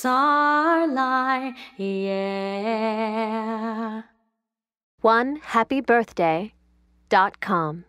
starlight, yeah. One happy birthday dot com.